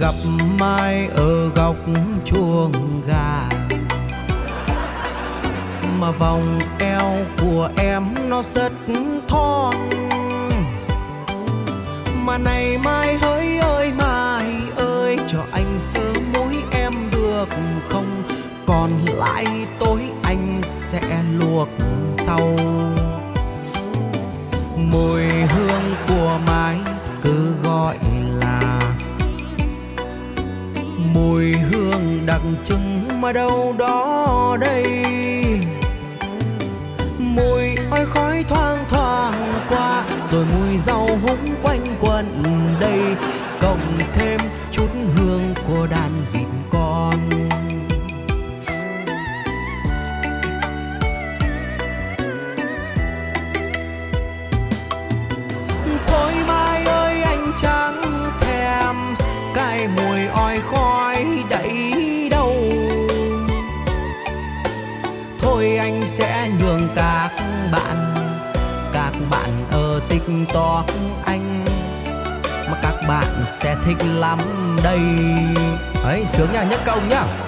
gặp mai ở góc chuồng gà. Mà vòng eo của em nó rất thon. Mà này mai hỡi ơi, mai ơi, cho anh sơ mũi em được không? Còn lại tối anh sẽ luộc sau. Mùi hương đặc trưng mà đâu đó đây. Mùi oi khói thoang thoảng qua, rồi mùi rau húng quanh quẩn đây. Cộng thêm chút hương của đàn vịt con. Thôi mai ơi anh chẳng thèm, cái mùi oi khói đẩy đâu. Thôi anh sẽ nhường các bạn các bạn ở tiktok anh. Mà các bạn sẽ thích lắm đây. Ấy, sướng nha, nhất công nhá.